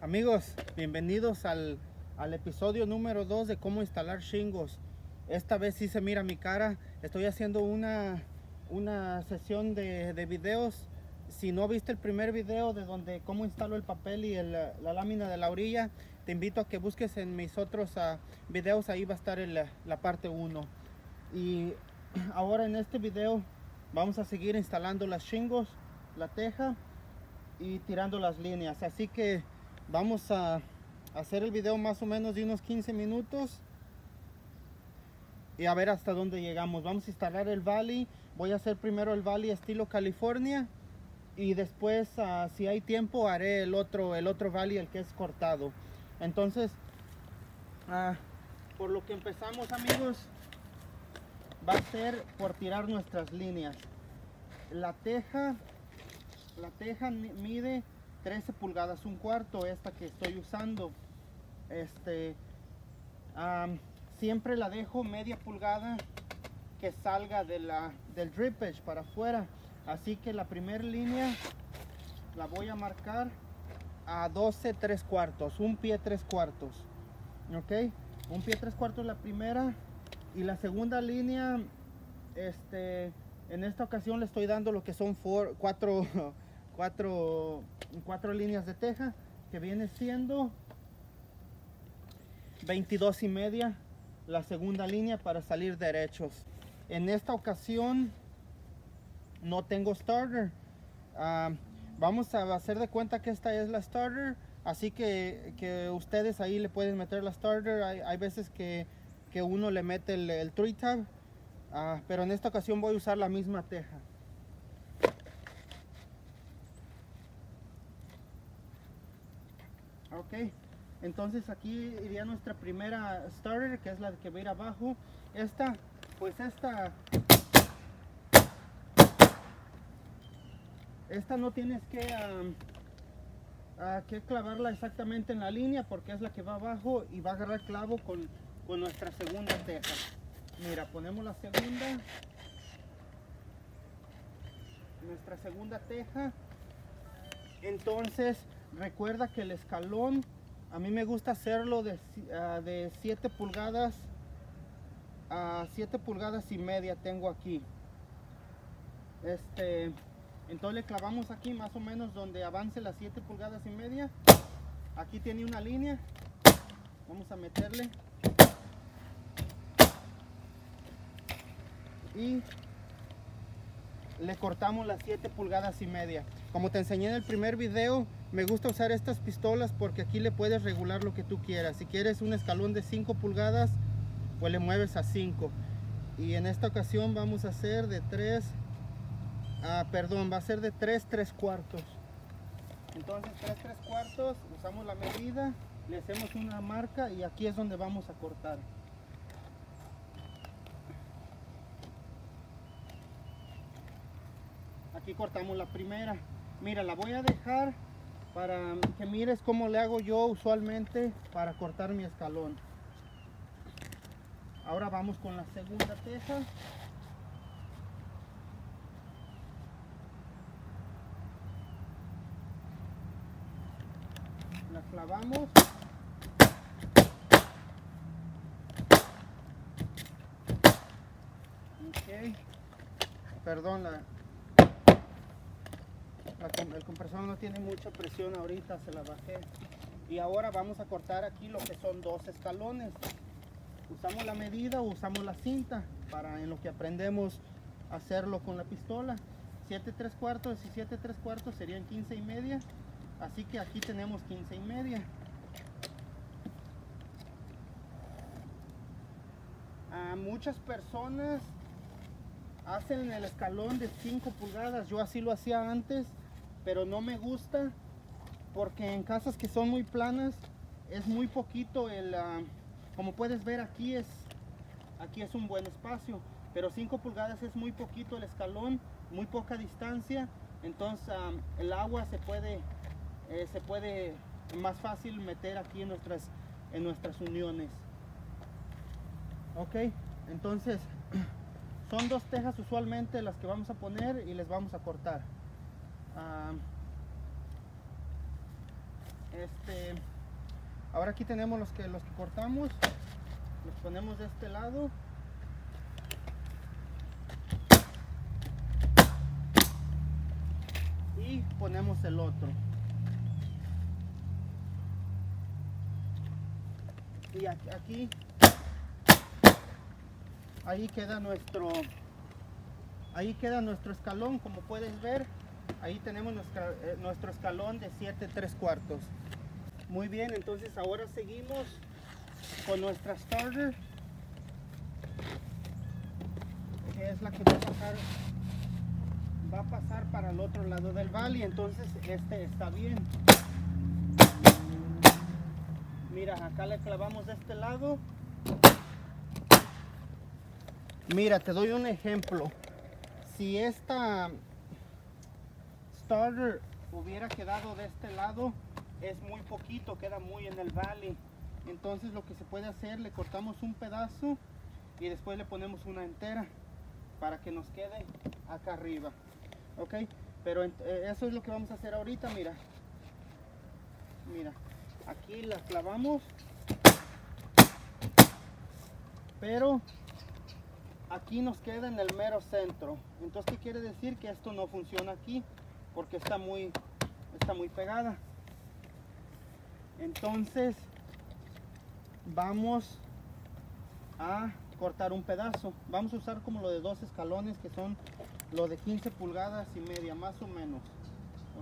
Amigos, bienvenidos al, al episodio número 2 de cómo instalar shingles. Esta vez sí se mira mi cara. Estoy haciendo una, una sesión de, de videos. Si no viste el primer video de donde cómo instalo el papel y la lámina de la orilla, te invito a que busques en mis otros uh, videos. Ahí va a estar la parte 1. Y ahora en este video vamos a seguir instalando las shingles, la teja y tirando las líneas. Así que vamos a hacer el video más o menos de unos 15 minutos y a ver hasta dónde llegamos. Vamos a instalar el Valley. Voy a hacer primero el Valley estilo California y después uh, si hay tiempo haré el otro el otro Valley el que es cortado. Entonces uh, por lo que empezamos amigos va a ser por tirar nuestras líneas. La teja la teja mide 13 pulgadas un cuarto esta que estoy usando. Este um, siempre la dejo media pulgada que salga de la, del drippage para afuera. Así que la primera línea la voy a marcar a 12 3 cuartos un pie 3 cuartos ok un pie 3 cuartos la primera y la segunda línea este en esta ocasión le estoy dando lo que son four, cuatro cuatro, líneas de teja que viene siendo 22 y media la segunda línea para salir derechos. En esta ocasión no tengo starter. Uh, vamos a hacer de cuenta que esta es la starter así que, que ustedes ahí le pueden meter la starter. Hay, hay veces que, que, uno le mete el, el tree tab uh, pero en esta ocasión voy a usar la misma teja ok. Entonces aquí iría nuestra primera starter que es la que va a ir abajo. Esta pues esta esta no tienes que um, uh, que clavarla exactamente en la línea porque es la que va abajo y va a agarrar clavo con, con nuestra segunda teja. Mira ponemos la segunda. Nuestra segunda teja. Entonces recuerda que el escalón a mí me gusta hacerlo de, uh, de 7 pulgadas a 7 pulgadas y media tengo aquí. Este entonces le clavamos aquí más o menos donde avance las 7 pulgadas y media. Aquí tiene una línea. Vamos a meterle. Y le cortamos las 7 pulgadas y media. Como te enseñé en el primer video me gusta usar estas pistolas porque aquí le puedes regular lo que tú quieras. Si quieres un escalón de 5 pulgadas pues le mueves a 5 y en esta ocasión vamos a hacer de 3 ah, perdón va a ser de 3 3 cuartos. Entonces 3 3 cuartos usamos la medida le hacemos una marca y aquí es donde vamos a cortar. Aquí cortamos la primera. Mira la voy a dejar para que mires cómo le hago yo usualmente para cortar mi escalón. Ahora vamos con la segunda teja. La clavamos. Ok. Perdón la, el compresor no tiene mucha presión ahorita se la bajé. Y ahora vamos a cortar aquí lo que son dos escalones. Usamos la medida o usamos la cinta para en lo que aprendemos hacerlo con la pistola. 7 3 cuartos y 7 3 cuartos serían 15 y media. Así que aquí tenemos 15 y media. A muchas personas hacen el escalón de 5 pulgadas. Yo así lo hacía antes pero no me gusta porque en casas que son muy planas es muy poquito el uh, como puedes ver aquí es aquí es un buen espacio pero 5 pulgadas es muy poquito el escalón muy poca distancia entonces um, el agua se puede eh, se puede más fácil meter aquí en nuestras en nuestras uniones. Ok entonces son dos tejas usualmente las que vamos a poner y les vamos a cortar um, este, ahora aquí tenemos los que, los que cortamos. Los ponemos de este lado. Y ponemos el otro. Y aquí ahí queda nuestro ahí queda nuestro escalón como puedes ver ahí tenemos eh, nuestro escalón de 7 3 cuartos. Muy bien entonces ahora seguimos con nuestra starter es la que va a pasar va a pasar para el otro lado del valley entonces este está bien. Mira acá le clavamos de este lado. Mira te doy un ejemplo. Si esta starter hubiera quedado de este lado es muy poquito queda muy en el valley. Entonces lo que se puede hacer le cortamos un pedazo y después le ponemos una entera para que nos quede acá arriba ok pero eh, eso es lo que vamos a hacer ahorita mira. Mira aquí la clavamos pero aquí nos queda en el mero centro. Entonces qué quiere decir que esto no funciona aquí porque está muy está muy pegada. Entonces vamos a cortar un pedazo. Vamos a usar como lo de dos escalones que son lo de 15 pulgadas y media más o menos.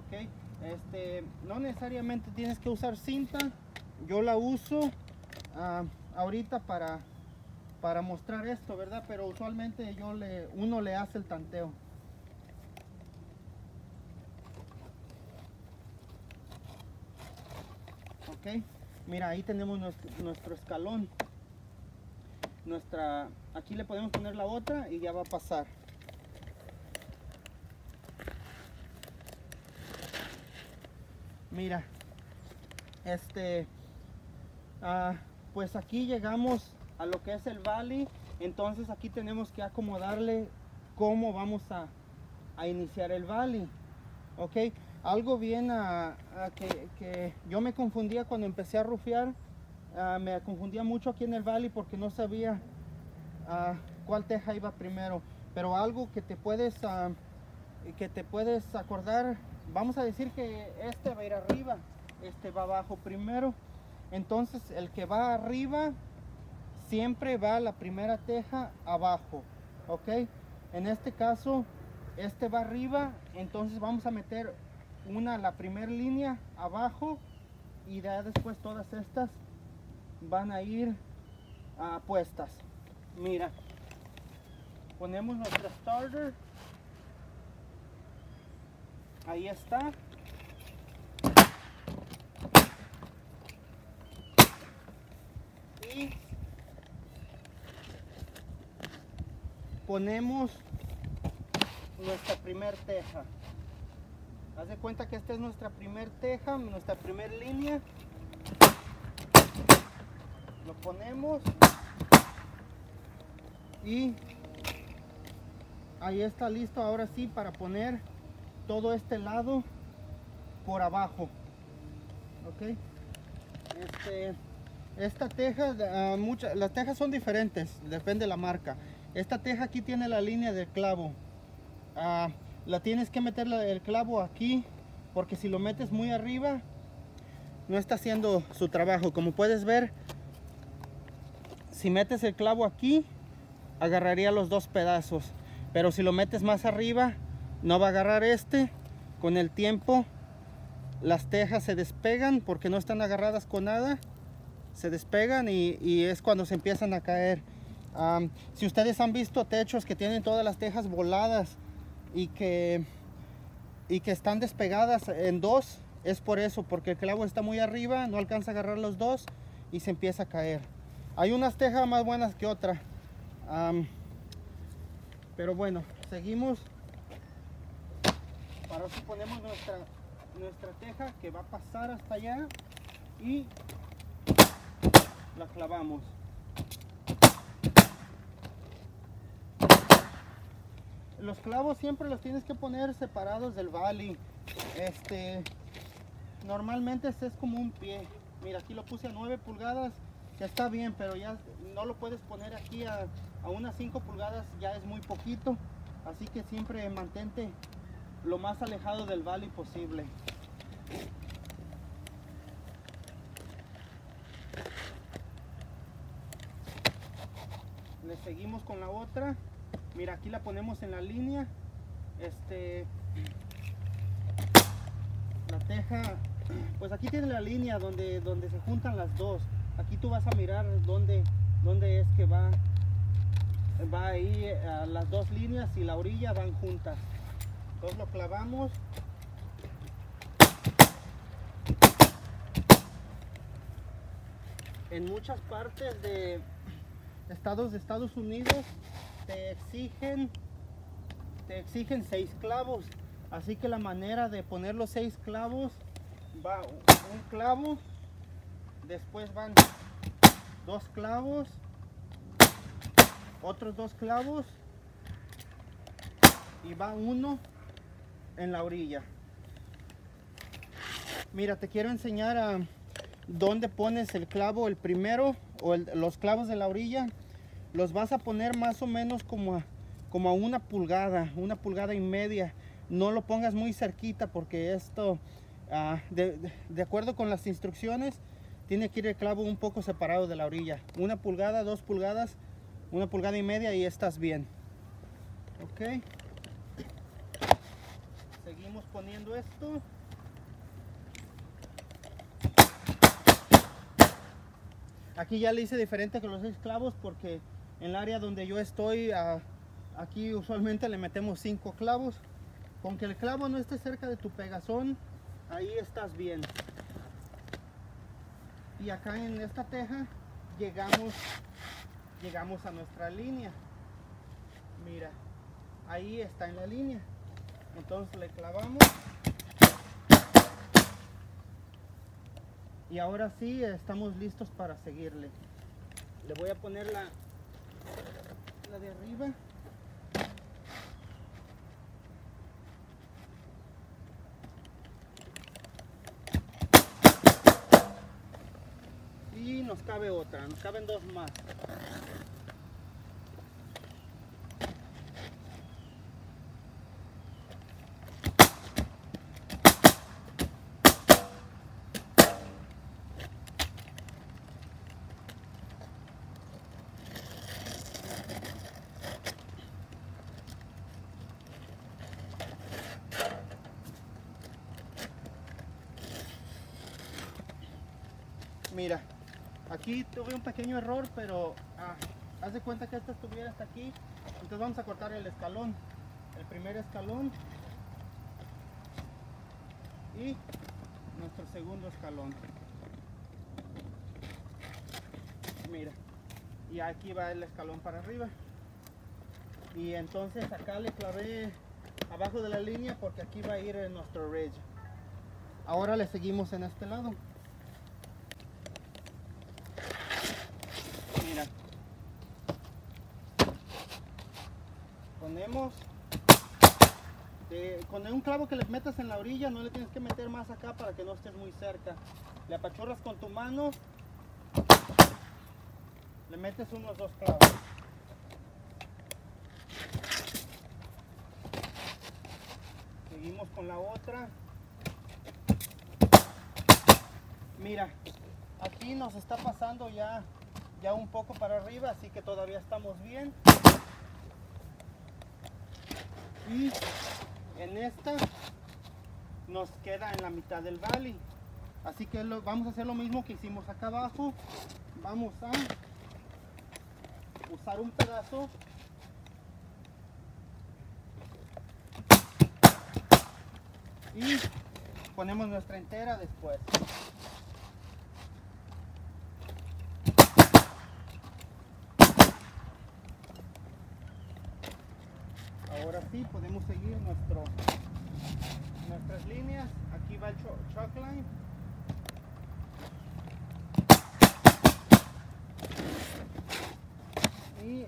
Ok este no necesariamente tienes que usar cinta. Yo la uso ah, ahorita para para mostrar esto, ¿verdad? Pero usualmente yo le, uno le hace el tanteo. Mira ahí tenemos nuestro, escalón. Nuestra, aquí le podemos poner la otra y ya va a pasar. Mira, este, ah, pues aquí llegamos a lo que es el valley entonces aquí tenemos que acomodarle cómo vamos a, iniciar el valley ok algo bien a, que, yo me confundía cuando empecé a rufiar me confundía mucho aquí en el valley porque no sabía cuál teja iba primero. Pero algo que te puedes que te puedes acordar vamos a decir que este va a ir arriba este va abajo primero. Entonces el que va arriba siempre va la primera teja abajo ok en este caso este va arriba entonces vamos a meter una la primera línea abajo y ya después todas estas van a ir a puestas. Mira ponemos nuestra starter. Ahí está. Y ponemos nuestra primer teja. Haz de cuenta que esta es nuestra primer teja, nuestra primer línea. Lo ponemos y ahí está listo ahora sí para poner todo este lado por abajo. Ok. Este, esta teja, uh, las tejas son diferentes, depende de la marca. Esta teja aquí tiene la línea del clavo. Ah, la tienes que meter el clavo aquí porque si lo metes muy arriba no está haciendo su trabajo. Como puedes ver, si metes el clavo aquí, agarraría los dos pedazos. Pero si lo metes más arriba, no va a agarrar este. Con el tiempo, las tejas se despegan porque no están agarradas con nada. Se despegan y, es cuando se empiezan a caer si ustedes han visto techos que tienen todas las tejas voladas y que, y que están despegadas en dos, es por eso, porque el clavo está muy arriba, no alcanza a agarrar los dos y se empieza a caer. Hay unas tejas más buenas que otras. pero bueno, seguimos. Para eso ponemos nuestra, nuestra teja que va a pasar hasta allá y la clavamos. Los clavos siempre los tienes que poner separados del valley. Este, normalmente es como un pie. Mira, aquí lo puse a 9 pulgadas, que está bien, pero ya no lo puedes poner aquí a, a unas 5 pulgadas, ya es muy poquito. Así que siempre mantente lo más alejado del valley posible. Le seguimos con la otra. Mira, aquí la ponemos en la línea. Este la teja, pues aquí tiene la línea donde, donde se juntan las dos. Aquí tú vas a mirar dónde, dónde es que va, va ahí a las dos líneas y la orilla van juntas. Entonces lo clavamos. En muchas partes de estados de Estados Unidos te exigen te exigen seis clavos. Así que la manera de poner los seis clavos va un clavo después van dos clavos otros dos clavos y va uno en la orilla. Mira te quiero enseñar a dónde pones el clavo el primero o los clavos de la orilla los vas a poner más o menos como a, como a una pulgada una pulgada y media. No lo pongas muy cerquita porque esto ah, de, de- acuerdo con las instrucciones tiene que ir el clavo un poco separado de la orilla. Una pulgada dos pulgadas una pulgada y media y estás bien. Ok. Seguimos poniendo esto. Aquí ya le hice diferente con los seis clavos porque en el área donde yo estoy aquí usualmente le metemos cinco clavos. Con que el clavo no esté cerca de tu pegazón ahí estás bien. Y acá en esta teja llegamos llegamos a nuestra línea. Mira ahí está en la línea. Entonces le clavamos. Y ahora sí estamos listos para seguirle. Le voy a poner la la de arriba. Y nos cabe otra nos caben dos más Mira, aquí tuve un pequeño error, pero ah, haz de cuenta que esta estuviera hasta aquí. Entonces vamos a cortar el escalón. El primer escalón. Y nuestro segundo escalón. Mira. Y aquí va el escalón para arriba. Y entonces acá le clavé abajo de la línea porque aquí va a ir nuestro ridge. Ahora le seguimos en este lado. Mira. Ponemos de- con un clavo que le metas en la orilla, no le tienes que meter más acá para que no estés muy cerca. Le apachurras con tu mano, le metes unos dos clavos. Seguimos con la otra. Mira, aquí nos está pasando ya, ya un poco para arriba, así que todavía estamos bien. Y en esta nos queda en la mitad del valley. Así que vamos a hacer lo mismo que hicimos acá abajo. Vamos a usar un pedazo y ponemos nuestra entera después. Podemos seguir nuestro, nuestras líneas. Aquí va el chalk line. Y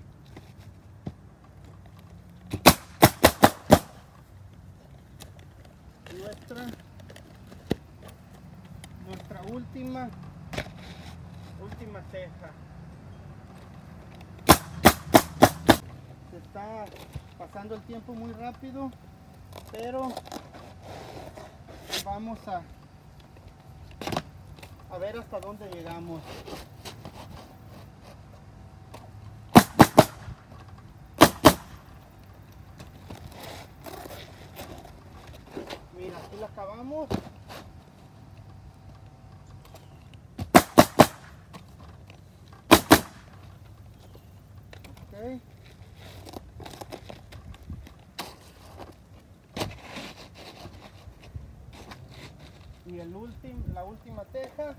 nuestra última, última teja. Se está pasando el tiempo muy rápido, pero vamos a, a ver hasta dónde llegamos. Mira, aquí la acabamos. Ok. Y la última teja.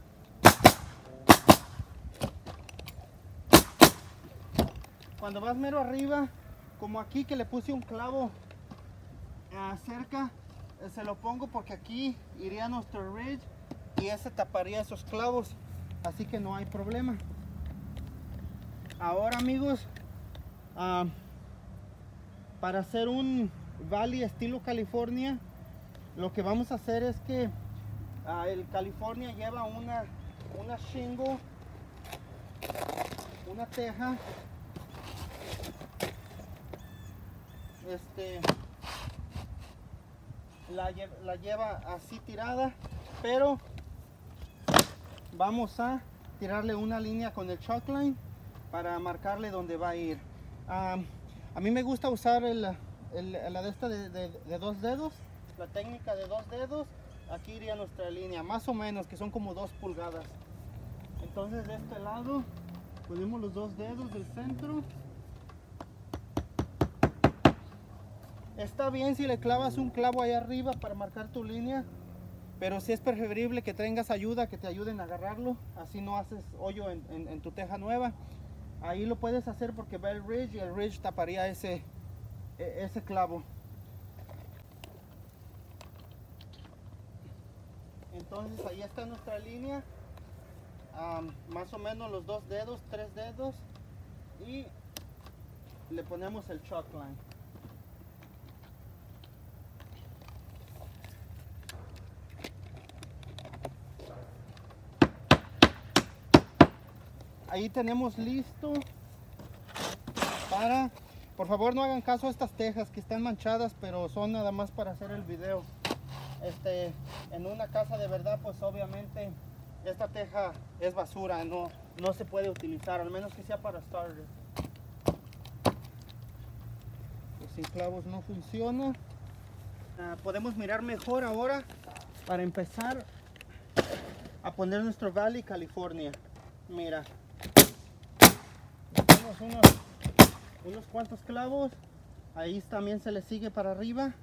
Cuando vas mero arriba, como aquí que le puse un clavo ah, cerca, eh, se lo pongo porque aquí iría nuestro ridge y ese taparía esos clavos, así que no hay problema. Ahora amigos, ah, para hacer un valley estilo California, lo que vamos a hacer es que ah, el California lleva una, una shingle, una teja, este, la, la lleva así tirada, pero vamos a tirarle una línea con el chalk line para marcarle dónde va a ir. A mí me gusta usar el, el- la de esta de- de dos dedos, la técnica de dos dedos. Aquí iría nuestra línea, más o menos, que son como dos pulgadas. Entonces de este lado ponemos los dos dedos del centro. Está bien si le clavas un clavo ahí arriba para marcar tu línea, pero sí es preferible que tengas ayuda, que te ayuden a agarrarlo, así no haces hoyo en tu teja nueva. Ahí lo puedes hacer porque va el ridge y el ridge taparía ese, e- ese clavo. Entonces ahí está nuestra línea, más o menos los dos dedos, tres dedos. Y le ponemos el chalk line. ahí tenemos listo para por favor no hagan caso a estas tejas que están manchadas pero son nada más para hacer el video. Este en una casa de verdad pues obviamente esta teja es basura no no se puede utilizar al menos que sea para starter. Pues sin clavos no funciona. Ah, podemos mirar mejor ahora para empezar a poner nuestro Valley California. Mira. Tenemos unos, unos cuantos clavos. Ahí también se le sigue para arriba.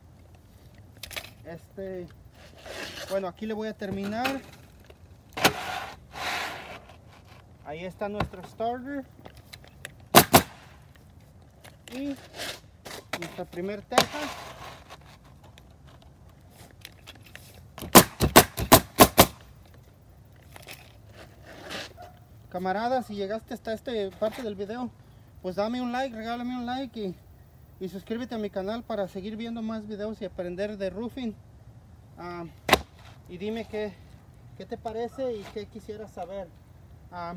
Este bueno aquí le voy a terminar. Ahí está nuestro starter. Y nuestra primer teja. Camaradas si llegaste hasta esta parte del video pues dame un like regálame un like y, y suscríbete a mi canal para seguir viendo más videos y aprender de roofing. Ah, y dime qué, qué te parece y qué quisieras saber. Ah,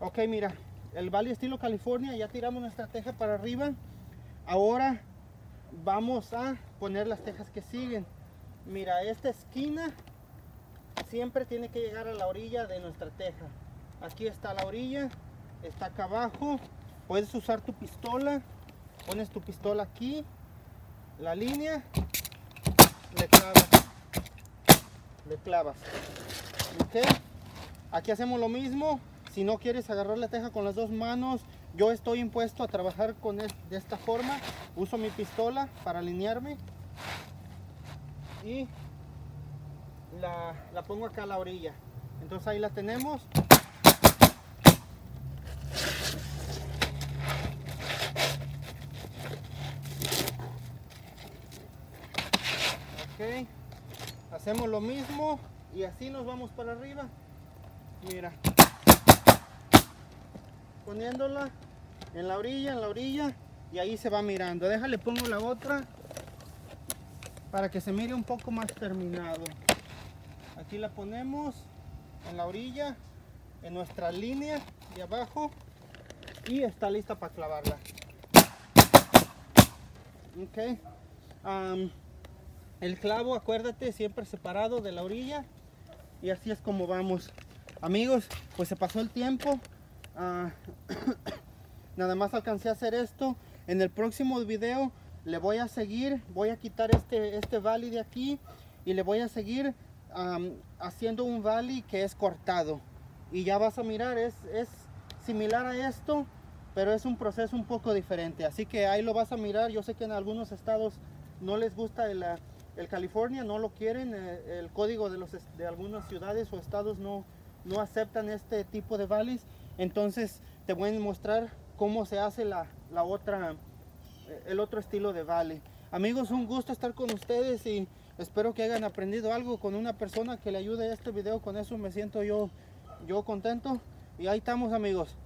ok mira el Valley estilo California ya tiramos nuestra teja para arriba. Ahora vamos a poner las tejas que siguen. Mira esta esquina siempre tiene que llegar a la orilla de nuestra teja. Aquí está la orilla está acá abajo. Puedes usar tu pistola pones tu pistola aquí la línea le clavas le clavas. Ok. Aquí hacemos lo mismo. Si no quieres agarrar la teja con las dos manos yo estoy impuesto a trabajar con es- de esta forma. Uso mi pistola para alinearme. Y la, pongo acá a la orilla. Entonces ahí la tenemos. Ok hacemos lo mismo y así nos vamos para arriba mira poniéndola en la orilla en la orilla y ahí se va mirando déjale pongo la otra para que se mire un poco más terminado aquí la ponemos en la orilla, en nuestra línea de abajo y está lista para clavarla. Ok. El clavo, acuérdate, siempre separado de la orilla. Y así es como vamos. Amigos, pues se pasó el tiempo. Ah, nada más alcancé a hacer esto. En el próximo video le voy a seguir. Voy a quitar este, este de aquí. Y le voy a seguir haciendo un valley que es cortado. Y ya vas a mirar, es, es similar a esto. Pero es un proceso un poco diferente. Así que ahí lo vas a mirar. Yo sé que en algunos estados no les gusta el, el California, no lo quieren. eh, el código de, los, de algunas ciudades o estados no, no aceptan este tipo de valleys. Entonces te voy a mostrar cómo se hace la, la otra, eh, el otro estilo de valley. Amigos, un gusto estar con ustedes y espero que hayan aprendido algo con una persona que le ayude a este video. Con eso me siento yo, yo contento. Y ahí estamos amigos.